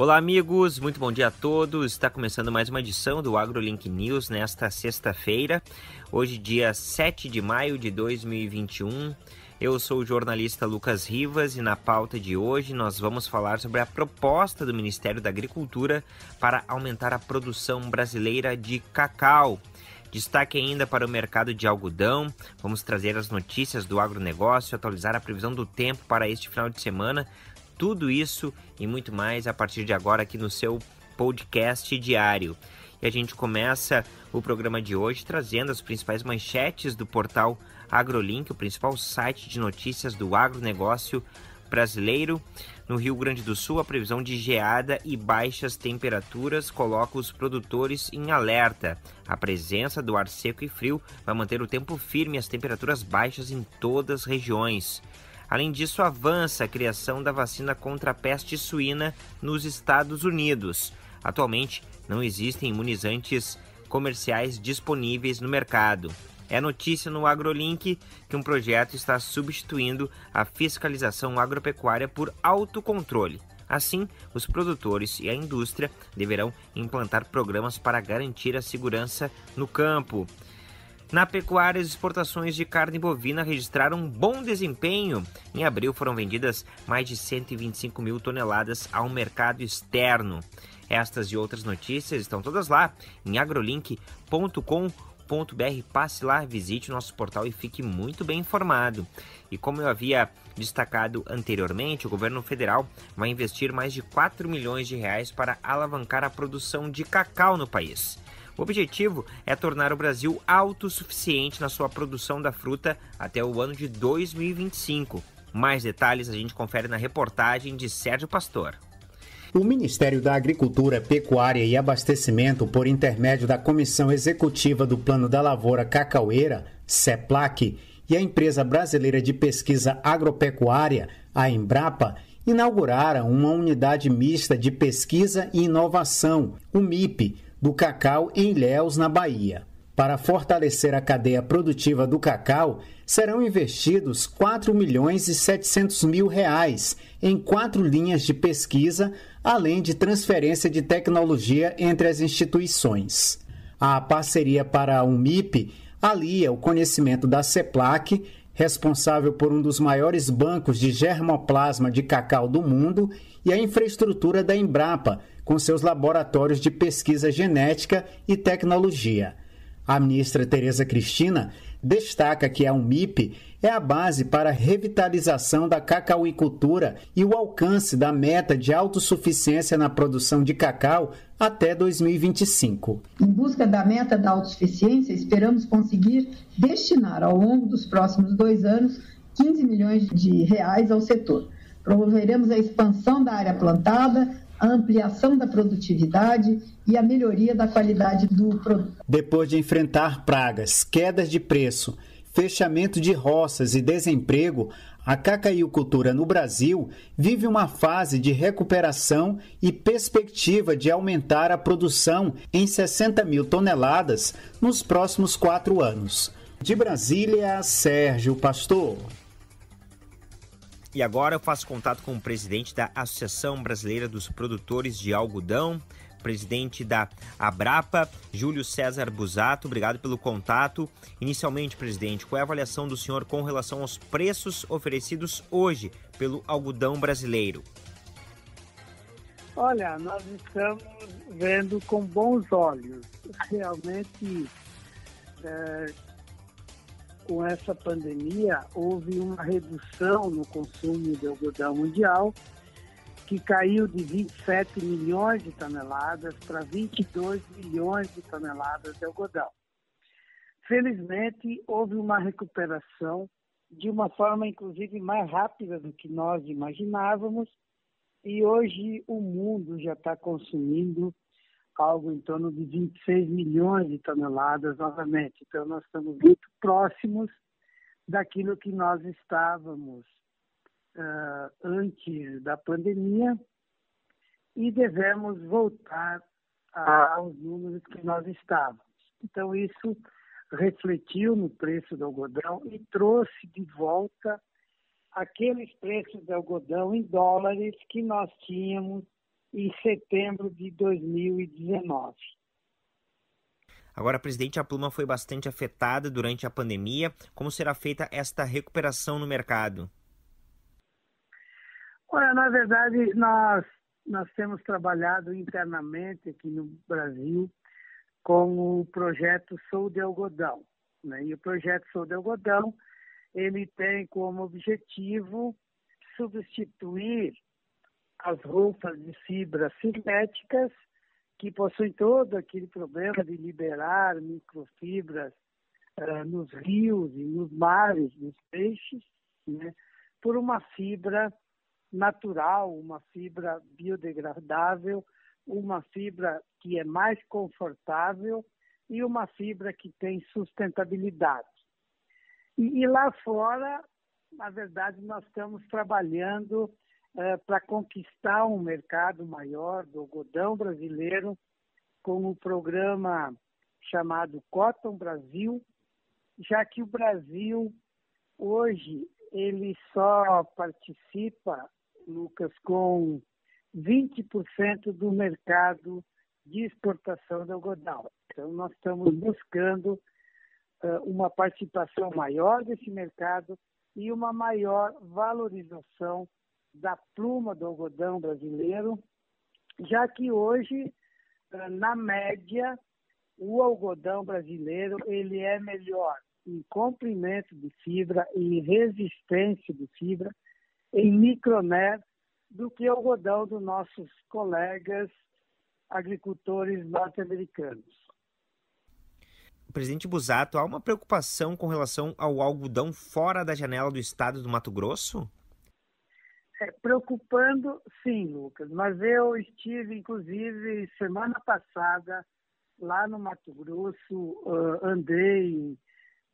Olá, amigos, muito bom dia a todos. Está começando mais uma edição do AgroLink News nesta sexta-feira, hoje, dia 7 de maio de 2021. Eu sou o jornalista Lucas Rivas e na pauta de hoje nós vamos falar sobre a proposta do Ministério da Agricultura para aumentar a produção brasileira de cacau. Destaque ainda para o mercado de algodão. Vamos trazer as notícias do agronegócio, atualizar a previsão do tempo para este final de semana, tudo isso e muito mais a partir de agora aqui no seu podcast diário. E a gente começa o programa de hoje trazendo as principais manchetes do portal AgroLink, o principal site de notícias do agronegócio brasileiro. No Rio Grande do Sul, a previsão de geada e baixas temperaturas coloca os produtores em alerta. A presença do ar seco e frio vai manter o tempo firme e as temperaturas baixas em todas as regiões. Além disso, avança a criação da vacina contra a peste suína nos Estados Unidos. Atualmente, não existem imunizantes comerciais disponíveis no mercado. É notícia no AgroLink que um projeto está substituindo a fiscalização agropecuária por autocontrole. Assim, os produtores e a indústria deverão implantar programas para garantir a segurança no campo. Na pecuária, as exportações de carne bovina registraram um bom desempenho. Em abril foram vendidas mais de 125 mil toneladas ao mercado externo. Estas e outras notícias estão todas lá em agrolink.com.br. Passe lá, visite o nosso portal e fique muito bem informado. E como eu havia destacado anteriormente, o governo federal vai investir mais de 4 milhões de reais para alavancar a produção de cacau no país. O objetivo é tornar o Brasil autossuficiente na sua produção da fruta até o ano de 2025. Mais detalhes a gente confere na reportagem de Sérgio Pastor. O Ministério da Agricultura, Pecuária e Abastecimento, por intermédio da Comissão Executiva do Plano da Lavoura Cacaueira, CEPLAC, e a Empresa Brasileira de Pesquisa Agropecuária, a Embrapa, inauguraram uma unidade mista de pesquisa e inovação, o MIP, do cacau em Ilhéus, na Bahia. Para fortalecer a cadeia produtiva do cacau, serão investidos 4 milhões e 700 mil reais em quatro linhas de pesquisa, além de transferência de tecnologia entre as instituições. A parceria para a UMIP alia o conhecimento da CEPLAC, responsável por um dos maiores bancos de germoplasma de cacau do mundo, e a infraestrutura da Embrapa, com seus laboratórios de pesquisa genética e tecnologia. A ministra Tereza Cristina destaca que a UMIP é a base para a revitalização da cacauicultura e o alcance da meta de autossuficiência na produção de cacau até 2025. Em busca da meta da autossuficiência, esperamos conseguir destinar ao longo dos próximos dois anos 15 milhões de reais ao setor. Promoveremos a expansão da área plantada, a ampliação da produtividade e a melhoria da qualidade do produto. Depois de enfrentar pragas, quedas de preço, fechamento de roças e desemprego, a cacaicultura no Brasil vive uma fase de recuperação e perspectiva de aumentar a produção em 60 mil toneladas nos próximos quatro anos. De Brasília, Sérgio Pastor. E agora eu faço contato com o presidente da Associação Brasileira dos Produtores de Algodão, presidente da Abrapa, Júlio César Busato. Obrigado pelo contato. Inicialmente, presidente, qual é a avaliação do senhor com relação aos preços oferecidos hoje pelo algodão brasileiro? Olha, nós estamos vendo com bons olhos. Realmente, é, com essa pandemia, houve uma redução no consumo de algodão mundial, que caiu de 27 milhões de toneladas para 22 milhões de toneladas de algodão. Felizmente, houve uma recuperação de uma forma, inclusive, mais rápida do que nós imaginávamos, e hoje o mundo já está consumindo algo em torno de 26 milhões de toneladas novamente. Então, nós estamos muito próximos daquilo que nós estávamos uh, antes da pandemia e devemos voltar a, aos números que nós estávamos. Então, isso refletiu no preço do algodão e trouxe de volta aqueles preços de algodão em dólares que nós tínhamos em setembro de 2019. Agora, presidente, a pluma foi bastante afetada durante a pandemia. Como será feita esta recuperação no mercado? Olha, na verdade, nós, nós temos trabalhado internamente aqui no Brasil com o projeto Sou de Algodão. Né? E o projeto Sou de Algodão, ele tem como objetivo substituir as roupas de fibras sintéticas que possuem todo aquele problema de liberar microfibras uh, nos rios e nos mares dos peixes, né, por uma fibra natural, uma fibra biodegradável, uma fibra que é mais confortável e uma fibra que tem sustentabilidade. E, e lá fora, na verdade, nós estamos trabalhando é, para conquistar um mercado maior do algodão brasileiro com o programa chamado Cotton Brasil, já que o Brasil hoje ele só participa, Lucas, com 20% do mercado de exportação de algodão. Então, nós estamos buscando uh, uma participação maior desse mercado e uma maior valorização da pluma do algodão brasileiro, já que hoje, eh, na média, o algodão brasileiro ele é melhor em comprimento de fibra, em resistência de fibra, em microner, do que o algodão dos nossos colegas agricultores norte-americanos. Presidente Busato, há uma preocupação com relação ao algodão fora da janela do estado do Mato Grosso? É, preocupando, sim, Lucas, mas eu estive, inclusive, semana passada, lá no Mato Grosso, uh, andei,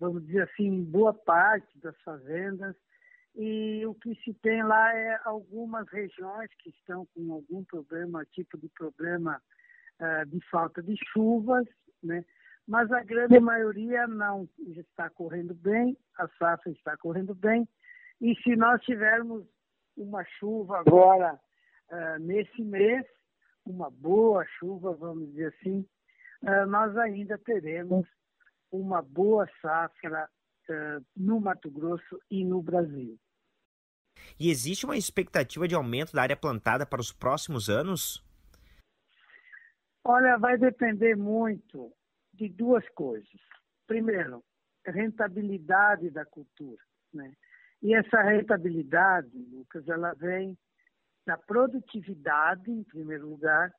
vamos dizer assim, boa parte das fazendas, e o que se tem lá é algumas regiões que estão com algum problema, tipo de problema uh, de falta de chuvas, né? mas a grande maioria não está correndo bem, a safra está correndo bem, e se nós tivermos uma chuva agora uh, nesse mês, uma boa chuva, vamos dizer assim, uh, nós ainda teremos uma boa safra uh, no Mato Grosso e no Brasil. E existe uma expectativa de aumento da área plantada para os próximos anos? Olha, vai depender muito de duas coisas. Primeiro, rentabilidade da cultura. Né? E essa rentabilidade, Lucas, ela vem da produtividade, em primeiro lugar,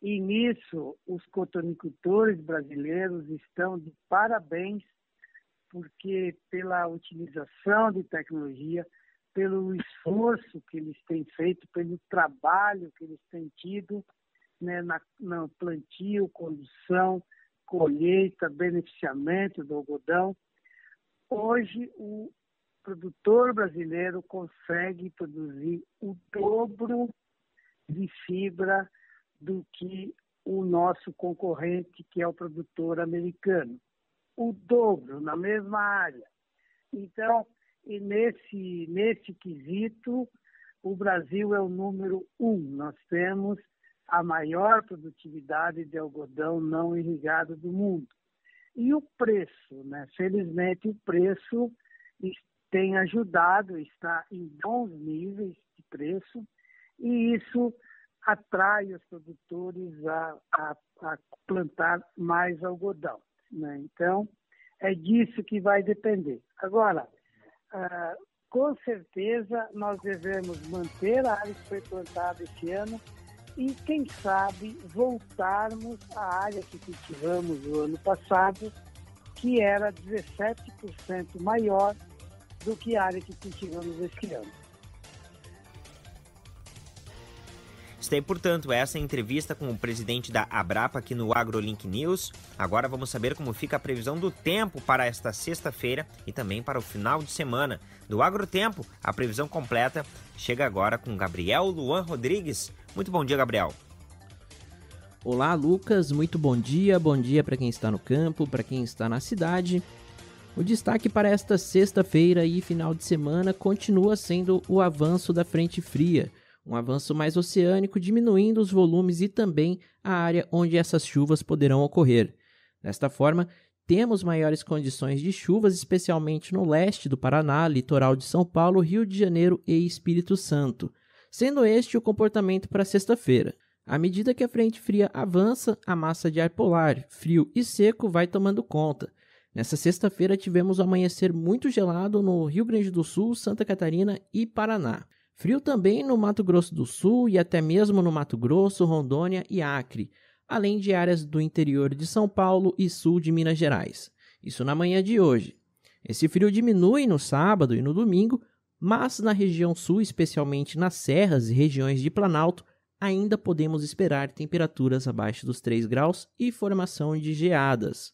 e nisso os cotonicultores brasileiros estão de parabéns, porque pela utilização de tecnologia, pelo esforço que eles têm feito, pelo trabalho que eles têm tido né, na, no plantio, condução, colheita, beneficiamento do algodão. Hoje, o produtor brasileiro consegue produzir o dobro de fibra do que o nosso concorrente, que é o produtor americano. O dobro, na mesma área. Então, nesse, nesse quesito, o Brasil é o número um. Nós temos a maior produtividade de algodão não irrigado do mundo. E o preço, né? Felizmente, o preço tem ajudado, está em bons níveis de preço, e isso atrai os produtores a, a, a plantar mais algodão. Né? Então, é disso que vai depender. Agora, ah, com certeza, nós devemos manter a área que foi plantada esse ano e, quem sabe, voltarmos à área que cultivamos no ano passado, que era 17% maior do que a área que cultivamos este ano. Está aí, portanto, essa entrevista com o presidente da Abrapa aqui no AgroLink News. Agora vamos saber como fica a previsão do tempo para esta sexta-feira e também para o final de semana. Do Agrotempo, a previsão completa chega agora com Gabriel Luan Rodrigues. Muito bom dia, Gabriel. Olá, Lucas. Muito bom dia. Bom dia para quem está no campo, para quem está na cidade. O destaque para esta sexta-feira e final de semana continua sendo o avanço da frente fria, um avanço mais oceânico, diminuindo os volumes e também a área onde essas chuvas poderão ocorrer. Desta forma, temos maiores condições de chuvas, especialmente no leste do Paraná, litoral de São Paulo, Rio de Janeiro e Espírito Santo, sendo este o comportamento para sexta-feira. À medida que a frente fria avança, a massa de ar polar, frio e seco, vai tomando conta. Nessa sexta-feira tivemos um amanhecer muito gelado no Rio Grande do Sul, Santa Catarina e Paraná. Frio também no Mato Grosso do Sul e até mesmo no Mato Grosso, Rondônia e Acre, além de áreas do interior de São Paulo e sul de Minas Gerais. Isso na manhã de hoje. Esse frio diminui no sábado e no domingo, mas na região sul, especialmente nas serras e regiões de Planalto, ainda podemos esperar temperaturas abaixo dos 3 graus e formação de geadas.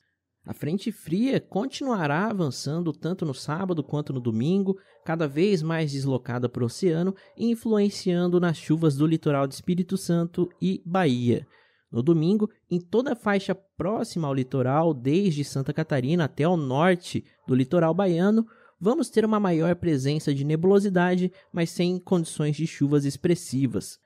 A frente fria continuará avançando tanto no sábado quanto no domingo, cada vez mais deslocada para o oceano e influenciando nas chuvas do litoral de Espírito Santo e Bahia. No domingo, em toda a faixa próxima ao litoral, desde Santa Catarina até o norte do litoral baiano, vamos ter uma maior presença de nebulosidade, mas sem condições de chuvas expressivas.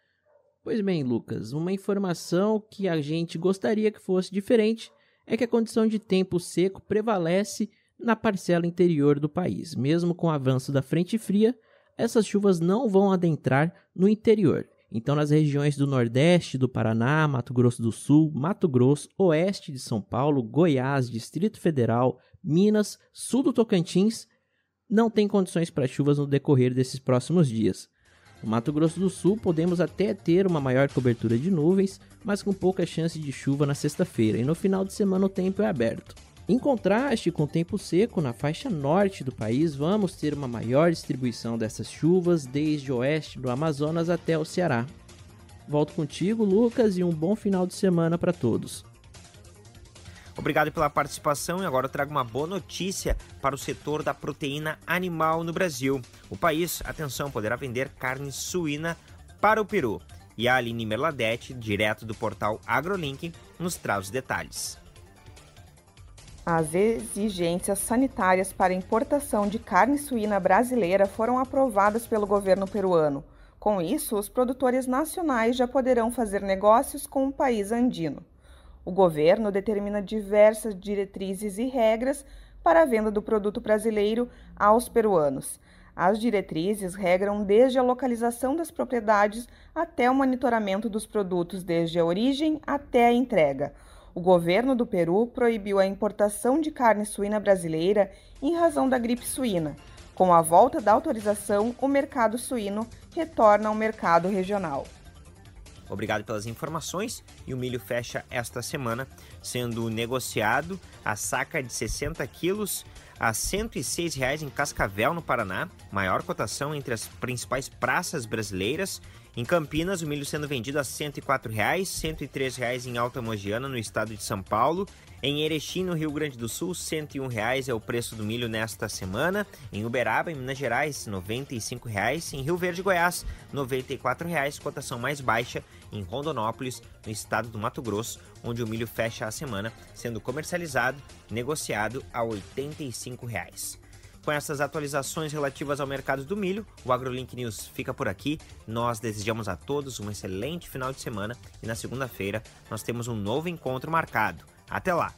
Pois bem, Lucas, uma informação que a gente gostaria que fosse diferente é que a condição de tempo seco prevalece na parcela interior do país. Mesmo com o avanço da frente fria, essas chuvas não vão adentrar no interior. Então, nas regiões do Nordeste do Paraná, Mato Grosso do Sul, Mato Grosso, Oeste de São Paulo, Goiás, Distrito Federal, Minas, Sul do Tocantins, não tem condições para chuvas no decorrer desses próximos dias. No Mato Grosso do Sul, podemos até ter uma maior cobertura de nuvens, mas com pouca chance de chuva na sexta-feira, e no final de semana o tempo é aberto. Em contraste com o tempo seco, na faixa norte do país, vamos ter uma maior distribuição dessas chuvas desde o oeste do Amazonas até o Ceará. Volto contigo, Lucas, e um bom final de semana para todos. Obrigado pela participação e agora trago uma boa notícia para o setor da proteína animal no Brasil. O país, atenção, poderá vender carne suína para o Peru. E a Aline Merladete, direto do portal AgroLink, nos traz os detalhes. As exigências sanitárias para importação de carne suína brasileira foram aprovadas pelo governo peruano. Com isso, os produtores nacionais já poderão fazer negócios com o país andino. O governo determina diversas diretrizes e regras para a venda do produto brasileiro aos peruanos. As diretrizes regram desde a localização das propriedades até o monitoramento dos produtos, desde a origem até a entrega. O governo do Peru proibiu a importação de carne suína brasileira em razão da gripe suína. Com a volta da autorização, o mercado suíno retorna ao mercado regional. Obrigado pelas informações. E o milho fecha esta semana sendo negociado a saca de 60 quilos a R$ 106,00 em Cascavel, no Paraná, maior cotação entre as principais praças brasileiras. Em Campinas, o milho sendo vendido a R$ 104,00, R$ 103,00 em Alta Mogiana, no estado de São Paulo, em Erechim, no Rio Grande do Sul, R$ 101,00 é o preço do milho nesta semana. Em Uberaba, em Minas Gerais, R$ 95,00. Em Rio Verde, Goiás, R$ 94,00, cotação mais baixa em Rondonópolis, no estado do Mato Grosso, onde o milho fecha a semana sendo comercializado, negociado a R$ 85,00. Com essas atualizações relativas ao mercado do milho, o AgroLink News fica por aqui. Nós desejamos a todos um excelente final de semana e na segunda-feira nós temos um novo encontro marcado. Até lá!